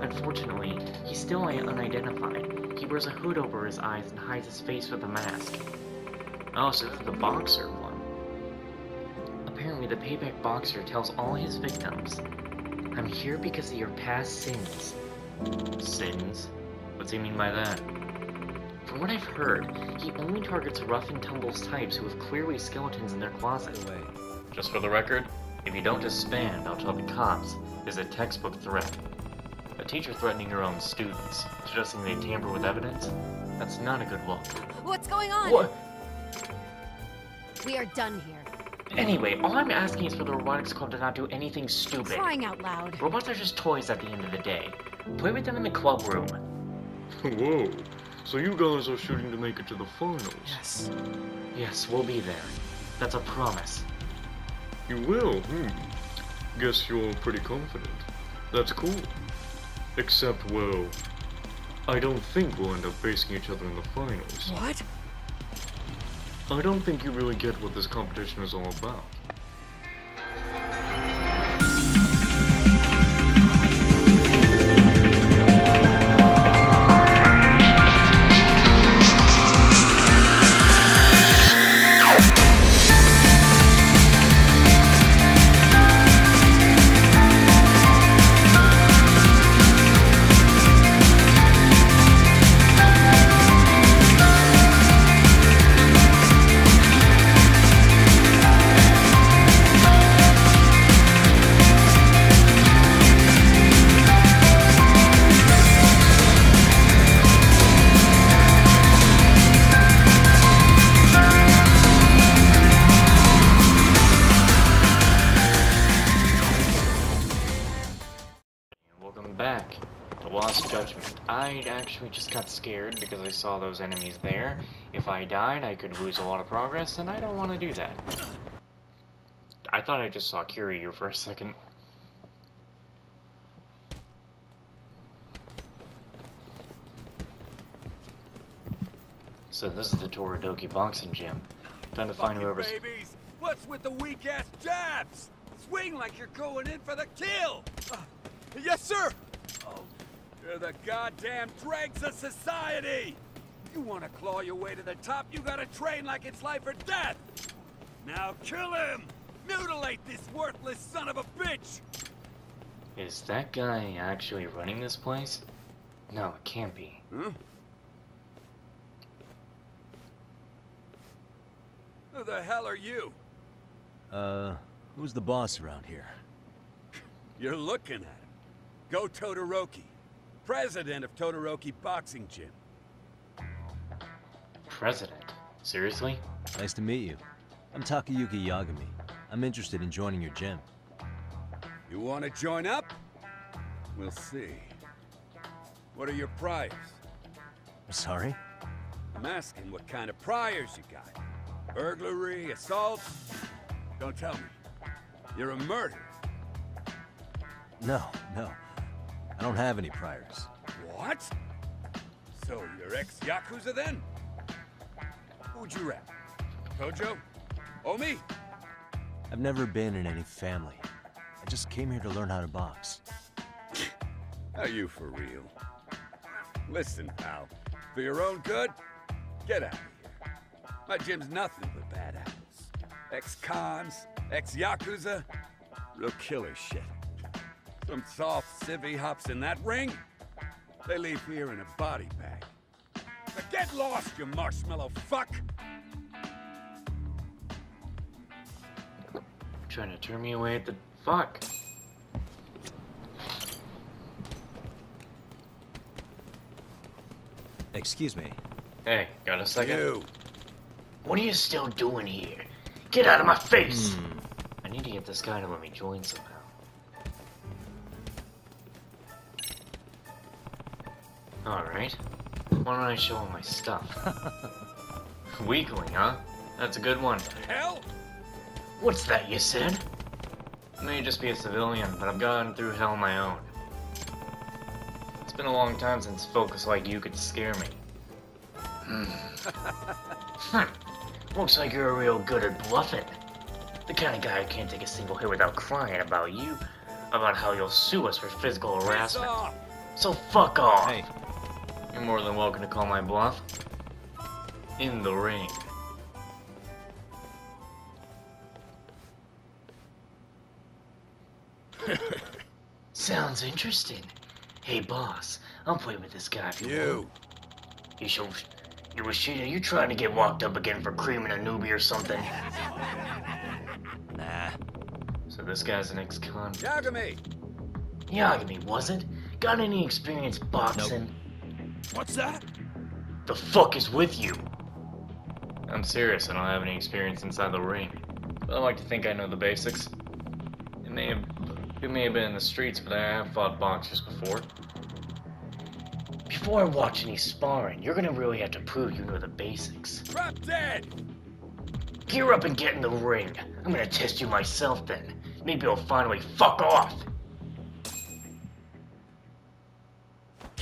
Unfortunately, he's still unidentified. He wears a hood over his eyes and hides his face with a mask. Oh, so the boxer one. Apparently, the payback boxer tells all his victims, I'm here because of your past sins. Sins? What's he mean by that? From what I've heard, he only targets rough and tumble types who have clearly skeletons in their closet. Just for the record, if you don't disband, I'll tell the cops is a textbook threat. A teacher threatening her own students, suggesting they tamper with evidence? That's not a good look. What's going on? What? We are done here. Anyway, all I'm asking is for the robotics club to not do anything stupid. Crying out loud. Robots are just toys at the end of the day. Play with them in the club room. Whoa. So you guys are shooting to make it to the finals? Yes. Yes, we'll be there. That's a promise. You will? Hmm. Guess you're pretty confident. That's cool. Except, well, I don't think we'll end up facing each other in the finals. What? I don't think you really get what this competition is all about. Back to Lost Judgment. I actually just got scared because I saw those enemies there. If I died, I could lose a lot of progress, and I don't want to do that. I thought I just saw Kiryu for a second. So this is the Todoroki boxing gym. Time to find whoever's... babies! What's with the weak ass jabs? Swing like you're going in for the kill! Uh, yes, sir! You're the goddamn dregs of society! You want to claw your way to the top, you gotta train like it's life or death! Now kill him! Mutilate this worthless son of a bitch! Is that guy actually running this place? No, it can't be. Huh? Who the hell are you? Uh, who's the boss around here? You're looking at him. Go Todoroki, president of Todoroki Boxing Gym. President? Seriously? Nice to meet you. I'm Takayuki Yagami. I'm interested in joining your gym. You want to join up? We'll see. What are your priors? Sorry? I'm asking what kind of priors you got. Burglary, assault? Don't tell me. You're a murderer. No, no. I don't have any priors. What? So you're ex-Yakuza then? Who'd you rap? Tojo? Omi? I've never been in any family. I just came here to learn how to box. Are you for real? Listen, pal. For your own good, get out of here. My gym's nothing but bad apples. Ex-cons, ex-Yakuza, real killer shit. Some soft civvy hops in that ring, they leave here in a body bag. Now get lost, you marshmallow fuck! Trying to turn me away at the fuck. Excuse me. Hey, got a second? You! What are you still doing here? Get out of my face! Hmm. I need to get this guy to let me join somehow. Alright. Why don't I show him my stuff? Weakling, huh? That's a good one. Hell? What's that you said? I may just be a civilian, but I've gone through hell on my own. It's been a long time since folks like you could scare me. Hmm. Hmm. Looks like you're real good at bluffing. The kind of guy who can't take a single hit without crying about you. about how you'll sue us for physical harassment. So fuck off. Hey, You're more than welcome to call my bluff. In the ring. Sounds interesting. Hey boss, I'll play with this guy if you, You! want. You should. You Iwashita, you trying to get walked up again for creaming a newbie or something? nah. So this guy's an ex-con. Yagami! Yagami, was it? Got any experience boxing? What's that? The fuck is with you? I'm serious, I don't have any experience inside the ring. But I like to think I know the basics. It may have it may have been in the streets, but I have fought boxers before. Before I watch any sparring, you're gonna really have to prove you know the basics. Drop dead! Gear up and get in the ring. I'm gonna test you myself then. Maybe I'll finally fuck off.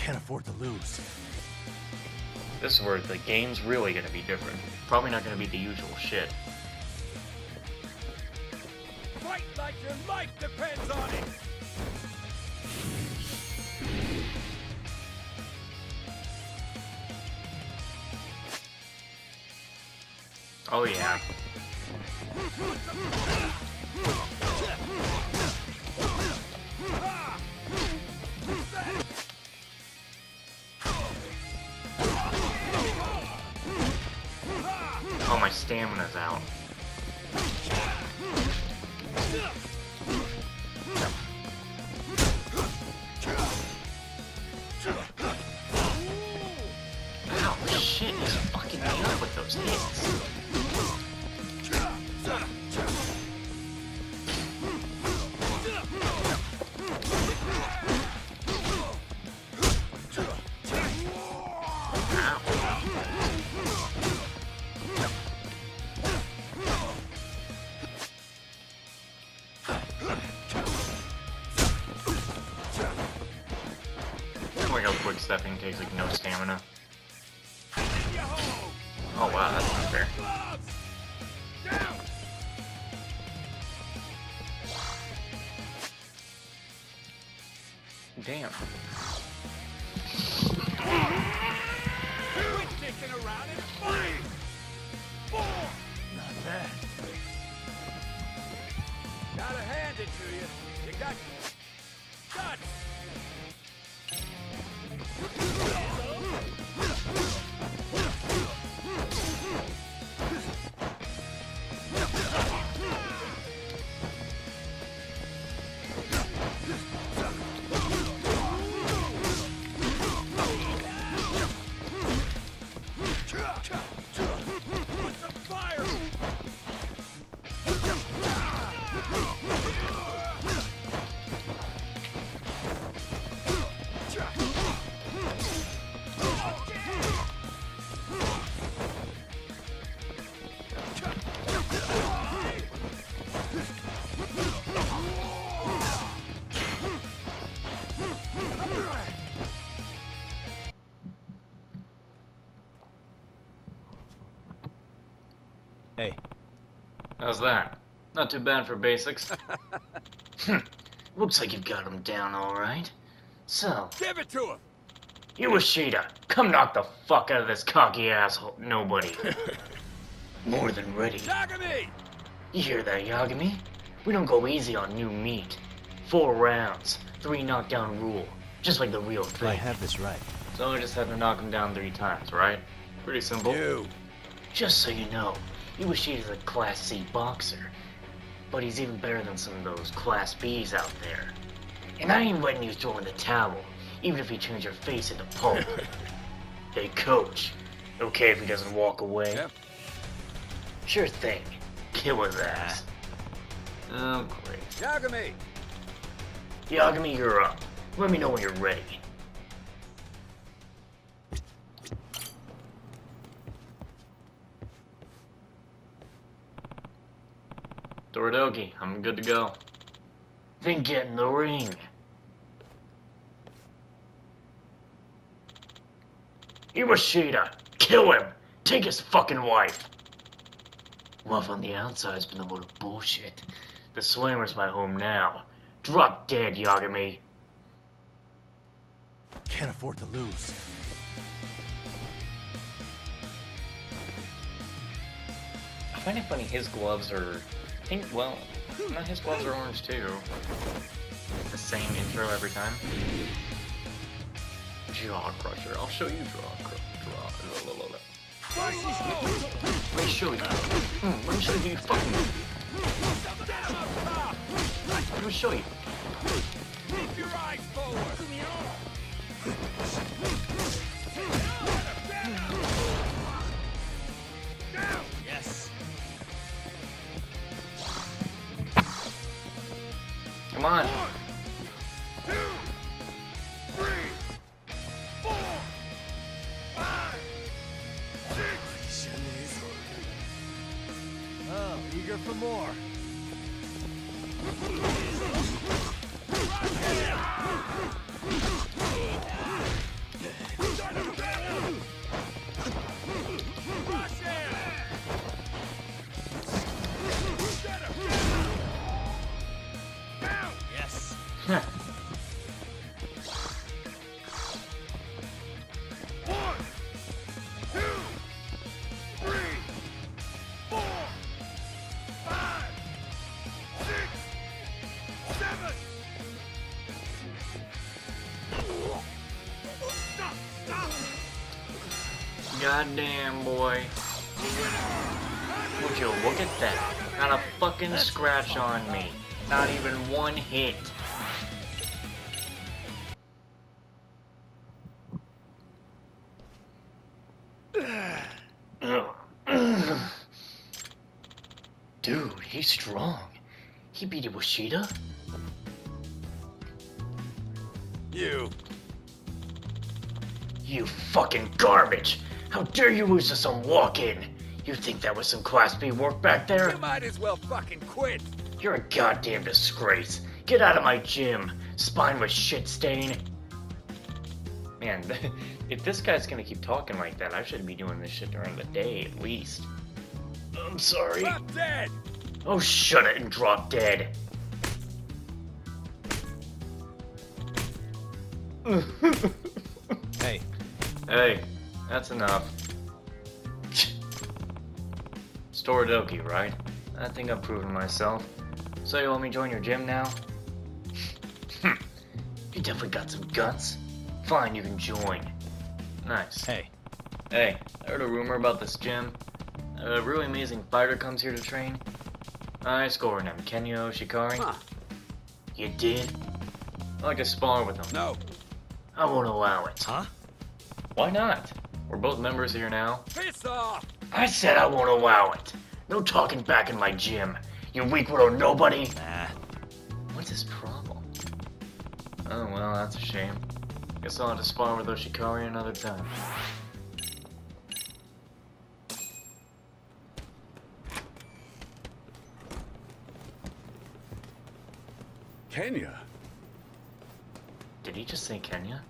Can't afford to lose. This is where the game's really gonna be different. Probably not gonna be the usual shit. Fight like your life depends on it! Oh yeah. stamina's out. Ow, shit, he's fucking me with those hits. Stepping takes like no stamina. How's that? Not too bad for basics. Hmm, Looks like you've got him down all right. So, Give it to him! Iwashita, come knock the fuck out of this cocky asshole. Nobody. More than ready. Yagami! You hear that, Yagami? We don't go easy on new meat. Four rounds, three knockdown rule, just like the real if I have this right. So I just had to knock him down three times, right? Pretty simple. You! Just so you know, Iwashita's a Class C boxer. But he's even better than some of those Class Bs out there. And I ain't letting you throw in the towel, even if he turns your face into pulp. hey, coach. Okay if he doesn't walk away? Yep. Sure thing. Kill his ass. Oh, great. Yagami! Yagami, you're up. Let me know when you're ready. Todoroki, I'm good to go. Then get in the ring. Iwashita, kill him! Take his fucking wife! Love on the outside's been a load of bullshit. The Slammer's my home now. Drop dead, Yagami. Can't afford to lose. I find it funny his gloves are pink. Well, no, his gloves are orange too. The same intro every time. Jaw Crusher. I'll show you Jaw Crusher. Draw. Hmm, let me show you. Let me show you Fucking. Let me show you. Goddamn, boy. Would you look at that? Not a fucking scratch on me. Not even one hit. How dare you lose to some walk-in? You think that was some Class B work back there? You might as well fucking quit. You're a goddamn disgrace. Get out of my gym, spine with shit stain. Man, if this guy's gonna keep talking like that, I should be doing this shit during the day at least. I'm sorry. Drop dead. Oh, shut it and drop dead. Hey, Hey, that's enough. Storodoki, right? I think I've proven myself. So you want me to join your gym now? Hmm. you definitely got some guts. Fine, you can join. Nice. hey. Hey, I heard a rumor about this gym. A really amazing fighter comes here to train. I score him, Kenya Oshikiri. Huh. You did? I'd like to spar with him. No. I won't allow it. Huh? Why not? We're both members here now. Piss off. I said I won't allow it. No talking back in my gym. You weak little nobody. Nah. What's his problem? Oh well, that's a shame. Guess I'll have to spar with Oshikiri another time. Kenya. Did he just say Kenya?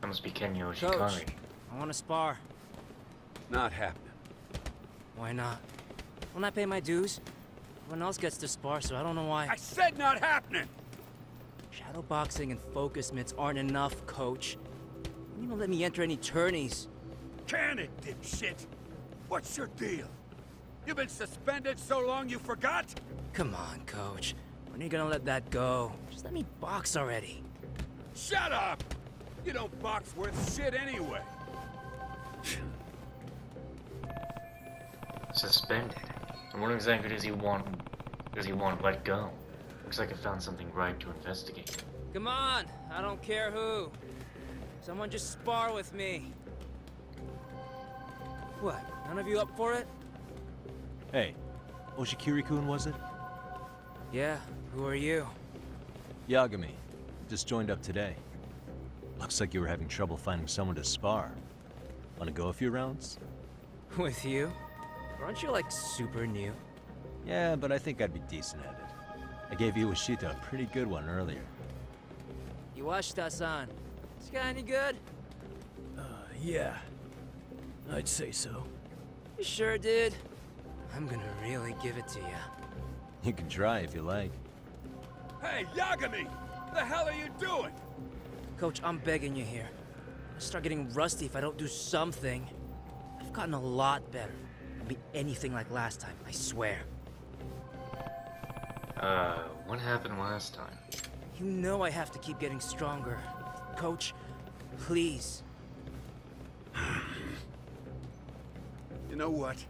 That must be Kenya Coach. Oshikiri. I want to spar. Not happening. Why not? Won't I pay my dues? Everyone else gets to spar, so I don't know why. I said not happening. Shadow boxing and focus mitts aren't enough, coach. You didn't let me enter any tourneys. Can it, dipshit? What's your deal? You've been suspended so long you forgot? Come on, coach. When are you gonna let that go? Just let me box already. Shut up! You don't box worth shit anyway. Suspended. And what exactly does he want? Does he want let go? Looks like I found something right to investigate. Come on, I don't care who. Someone just spar with me. What? None of you up for it? Hey, Oshikiri-kun was it? Yeah. Who are you? Yagami. Just joined up today. Looks like you were having trouble finding someone to spar. Wanna go a few rounds? With you? Aren't you like super new? Yeah, but I think I'd be decent at it. I gave Iwashita a pretty good one earlier. Iwashita-san. This guy any good? Uh, yeah. I'd say so. You sure did. I'm gonna really give it to you. You can try if you like. Hey, Yagami! What the hell are you doing? Coach, I'm begging you here. I'll start getting rusty if I don't do something. I've gotten a lot better. Won't be anything like last time, I swear. Uh, what happened last time? You know I have to keep getting stronger. Coach, please. You know what?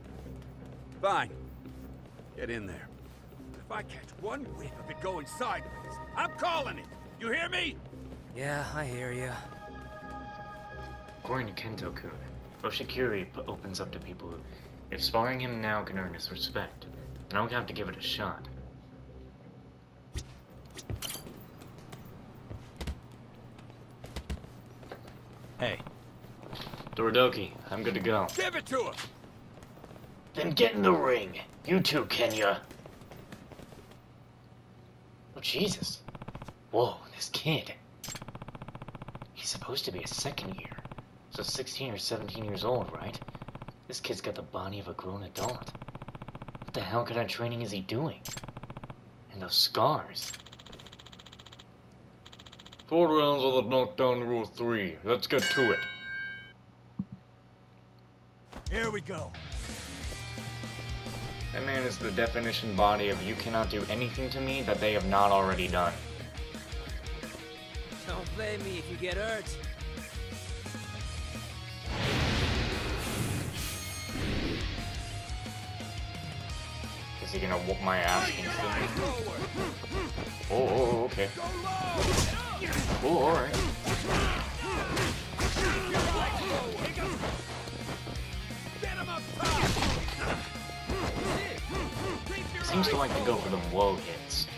Fine. Get in there. If I catch one whiff of it going sideways, I'm calling it! You hear me? Yeah, I hear ya. According to Kento-kun, Oshikiri p- opens up to people who, if sparring him now can earn his respect, then I'll have to give it a shot. Hey, Todoroki, I'm good to go. Give it to him! Then get in the ring. You too, Kenya. Oh, Jesus. Whoa, this kid. He's supposed to be a second year. So 16 or 17 years old, right? This kid's got the body of a grown adult. What the hell kind of training is he doing? And those scars. Four rounds of the knockdown rule three. Let's get to it. Here we go. That man is the definition body of you cannot do anything to me that they have not already done. Don't blame me if you get hurt. He gonna whoop my ass instantly? Oh, oh, oh, okay. Oh, alright. Seems to like to go for them low hits.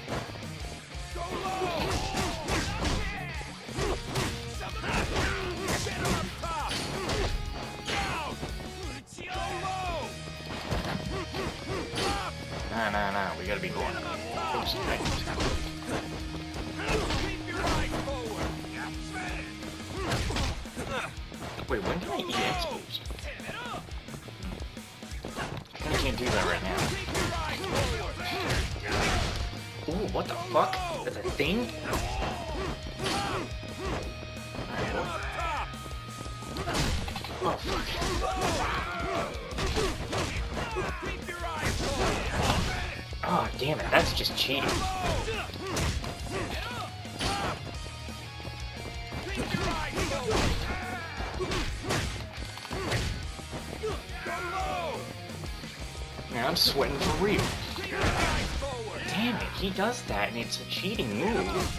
Nah, nah, nah, we gotta be going range. Wait, when can I eat boost? I kinda can't do that right now. Ooh, what the fuck? That's a thing? Oh, fuck. Oh, damn it, that's just cheating. Man, I'm sweating for real. Damn it, he does that and it's a cheating move.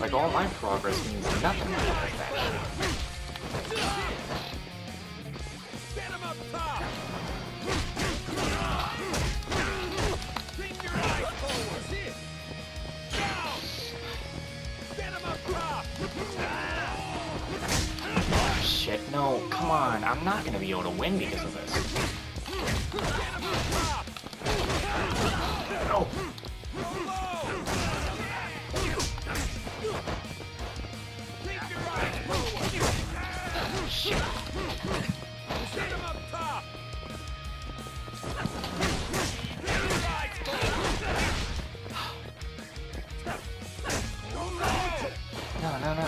Like all my progress means nothing without that shit. I'm not gonna be able to win because of this. No. No, no, no.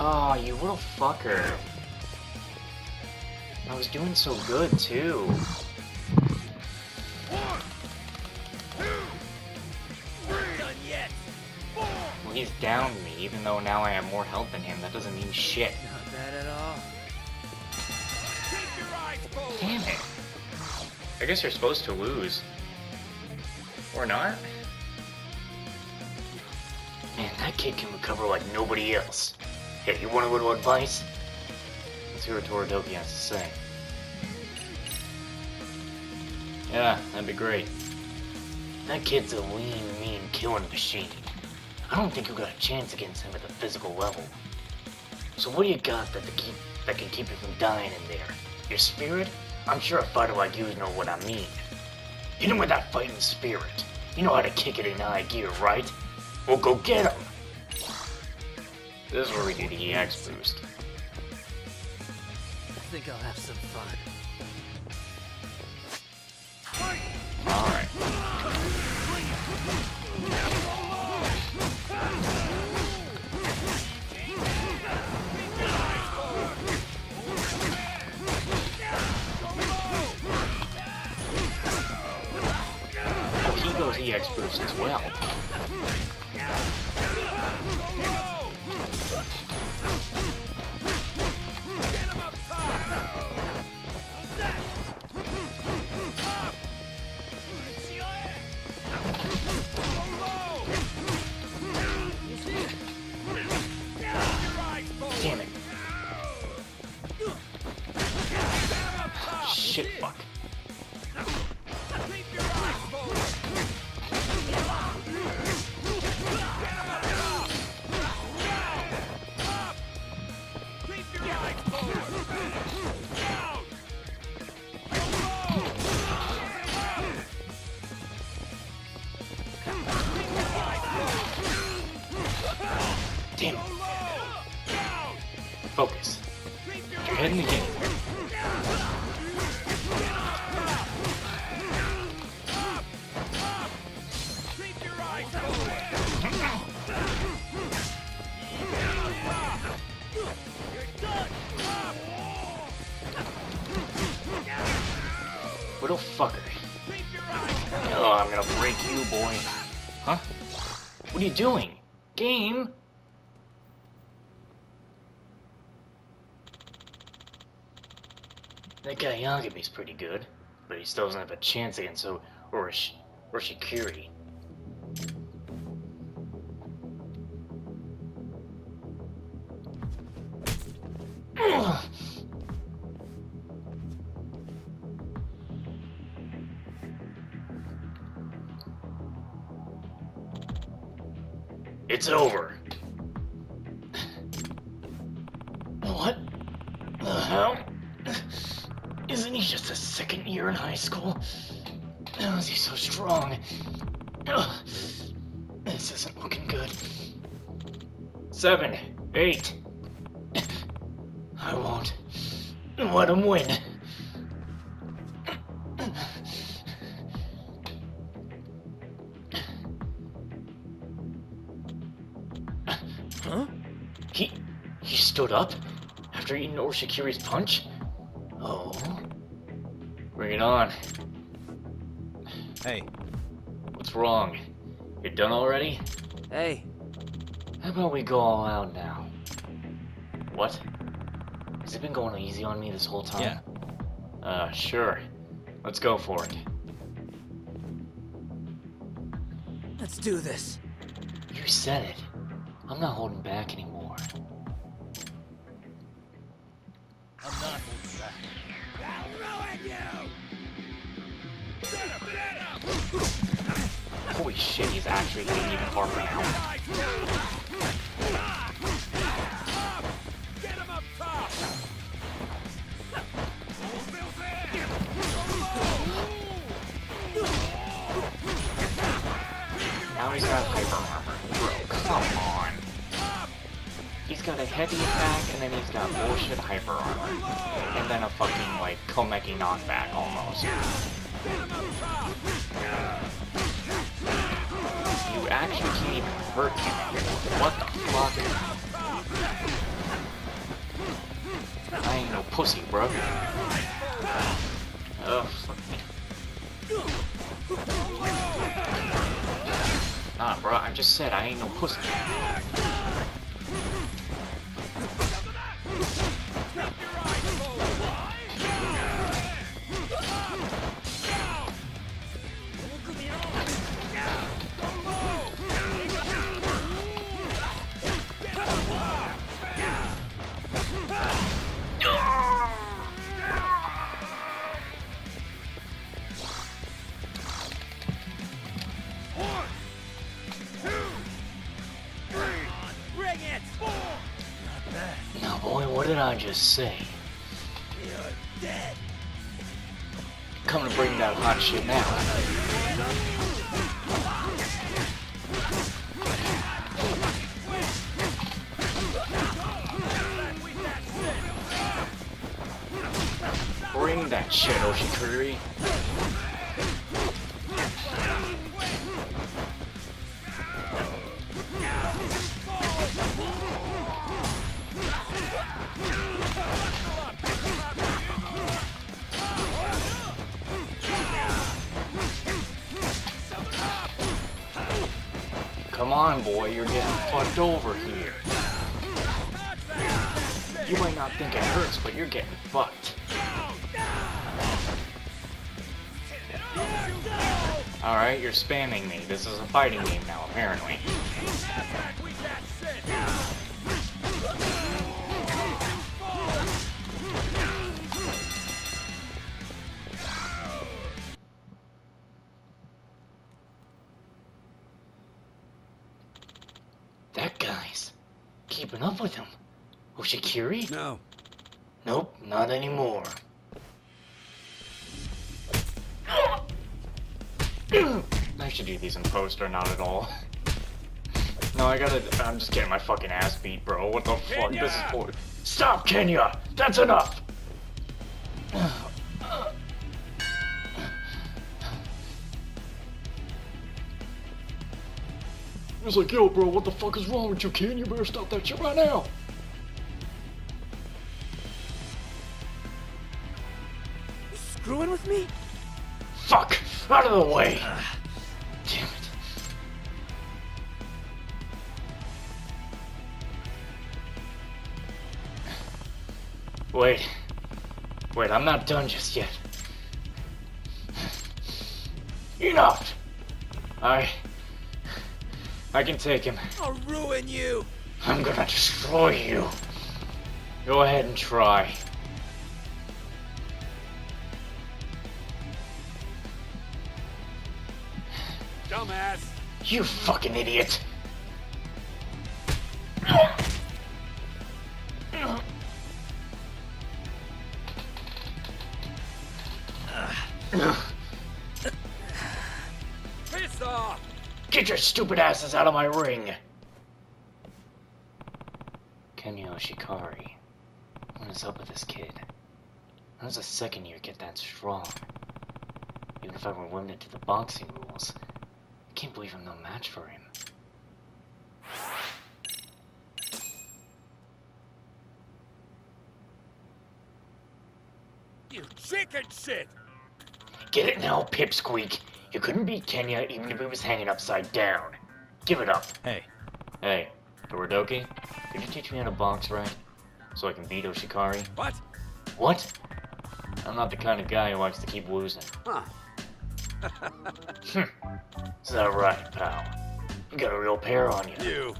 Oh, you little fucker. Doing so good, too. Well, he's downed me, even though now I have more health than him. That doesn't mean shit. Not bad at all. Damn it. I guess you're supposed to lose. Or not? Man, that kid can recover like nobody else. Hey, you want a little advice? Let's hear what Todoroki has to say. Yeah, that'd be great. That kid's a lean, mean killing machine. I don't think you got a chance against him at the physical level. So what do you got that, keep, that can keep you from dying in there? Your spirit? I'm sure a fighter like you know what I mean. Hit him with that fighting spirit. You know how to kick it in high gear, right? Well, go get him! This is where we do the EX boost. I think I'll have some fun. EX boosts as well. Damn it. Shit, fuck. Little fucker. Oh, I'm gonna break you, boy. Huh? What are you doing? Game? That guy Yagami's pretty good, but he still doesn't have a chance against so Orosh Oshikiri. Ugh. It's over. What the hell? Isn't he just a second year in high school? How is he so strong? This isn't looking good. Seven, eight. I won't let him win. Stood up after eating Oshikiri's punch? Oh. Bring it on. Hey, What's wrong? You're done already? Hey, How about we go all out now? What? Has it been going easy on me this whole time? Yeah. Uh, sure. Let's go for it. let's do this. You said it. I'm not holding back anymore. Shit, he's actually hitting even harder now. Now he's got hyper armor. Bro, come on. He's got a heavy attack, and then he's got bullshit hyper armor. And then a fucking, like, Komeki knockback, almost. You actually can't even hurt him. What the fuck? I ain't no pussy, bro. Fuck me. Nah, bro, I just said I ain't no pussy. Just say? You're dead. Come to bring that hot shit now. Bring that shit, Oshikuri. Over here. You might not think it hurts, but you're getting fucked. Alright, you're spamming me. This is a fighting game now, apparently. Oshikiri? No. Nope, not anymore. I should do these in post or not at all. No, I gotta. I'm just getting my fucking ass beat, bro. What the fuck? This is for. Stop, Kenya! That's enough! He's like, yo, bro, what the fuck is wrong with you, kid? You better stop that shit right now! Screwing with me? Fuck! Out of the way! Damn it. Wait. Wait, I'm not done just yet. Enough! I... I can take him. I'll ruin you. I'm gonna destroy you. Go ahead and try. You fucking idiot! Piss off. Get your stupid asses out of my ring! Kenya Oshikiri. What is up with this kid? How does a second year get that strong? Even if I were limited to the boxing rules, can't believe I'm no match for him. You chicken shit. Get it now, Pipsqueak! You couldn't beat Kenya even if he was hanging upside down. Give it up. Hey, Hey, Todoroki, could you teach me how to box right? So I can beat Oshikiri? What? What? I'm not the kind of guy who likes to keep losing. Huh. Hmm. Is that right, pal? You got a real pair on you. You.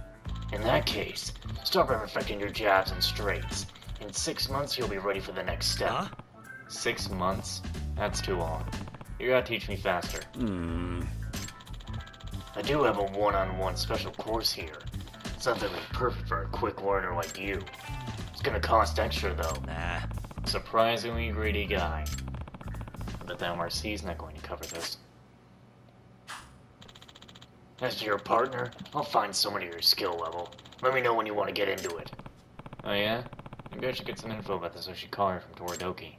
In that case, start by perfecting your jabs and straights. In six months, you'll be ready for the next step. Huh? Six months? That's too long. You gotta teach me faster. Hmm. I do have a one-on-one special course here. Something like perfect for a quick learner like you. It's gonna cost extra though. nah. Surprisingly greedy guy. But the MRC's not going to cover this. As to your partner, I'll find someone to your skill level. Let me know when you want to get into it. Oh yeah? Maybe I should get some info about this Oshikiri from Todoroki.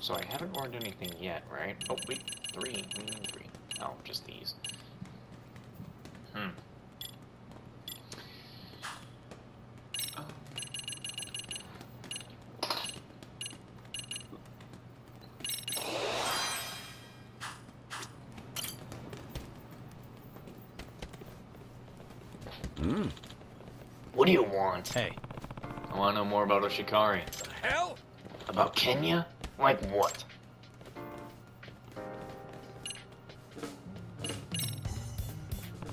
So I haven't ordered anything yet, right? Oh, wait, three. We need three. Oh, just these. Hmm. What do? Hey, I want to know more about Oshikiri. What the hell? About Kenya? Like what?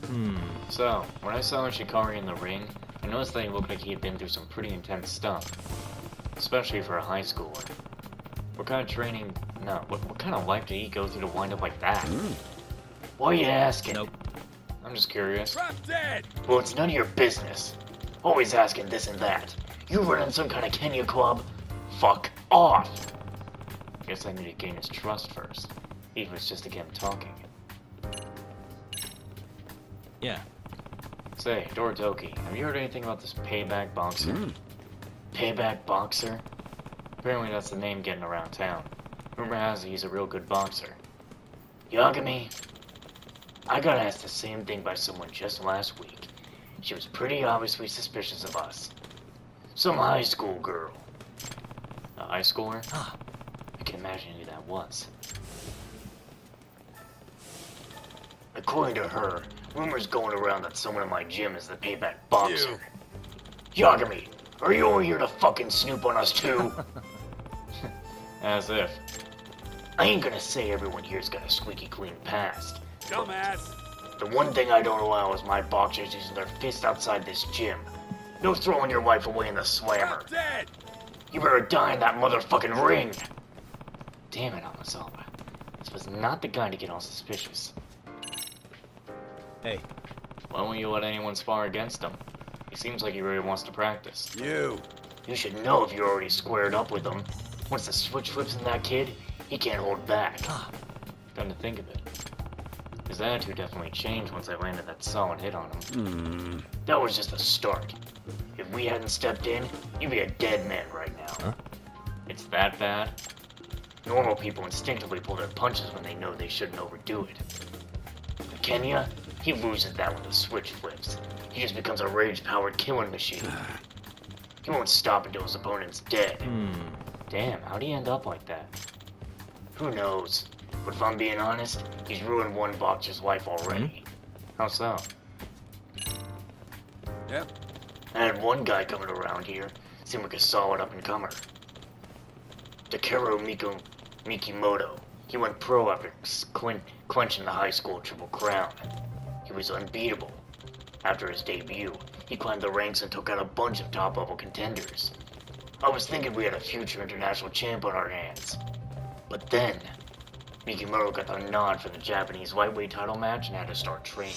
hmm. So, when I saw Oshikiri in the ring, I noticed that he looked like he had been through some pretty intense stuff. Especially for a high schooler. What kind of training... No, what, what kind of life did he go through to wind up like that? Why are you asking? Nope. I'm just curious. Drop dead. Well, it's none of your business. Always asking this and that. You running some kind of Kenya club? Fuck off! Guess I need to gain his trust first. Even if it's just to get him talking. Yeah. Say, Todoroki, have you heard anything about this payback boxer? Hmm. Payback boxer? Apparently that's the name getting around town. Rumor has it he's a real good boxer. Yagami, I got asked the same thing by someone just last week. She was pretty obviously suspicious of us. Some high school girl. A high schooler? Huh. I can imagine who that was. According to her, rumors going around that someone in my gym is the payback boxer. You. Yagami, are you over here to fucking snoop on us too? As if. I ain't gonna say everyone here's got a squeaky clean past. Dumbass! The one thing I don't allow is my boxers using their fists outside this gym. No throwing your wife away in the slammer. Dead! You better die in that motherfucking ring! Damn it, Amazawa. This was not the guy to get all suspicious. Hey, Why won't you let anyone spar against him? He seems like he really wants to practice. You! You should know if you're already squared up with him. Once the switch flips in that kid, he can't hold back. Come to think of it. His attitude definitely changed once I landed that solid hit on him. That was just the start. If we hadn't stepped in, you'd be a dead man right now. Huh? It's that bad? Normal people instinctively pull their punches when they know they shouldn't overdo it. Kenya, he loses that when the switch flips. He just becomes a rage-powered killing machine. He won't stop until his opponent's dead. hmm. Damn, how'd he end up like that? Who knows? But if I'm being honest, he's ruined one boxer's life already. Hmm? How so? Yep. I had one guy coming around here, seemed like a solid up-and-comer. Takeru Miko Mikimoto. He went pro after s- clen- clenching the high school triple crown. He was unbeatable. After his debut, he climbed the ranks and took out a bunch of top-level contenders. I was thinking we had a future international champ on our hands. But then, Mikimoto got the nod for the Japanese lightweight title match and had to start training.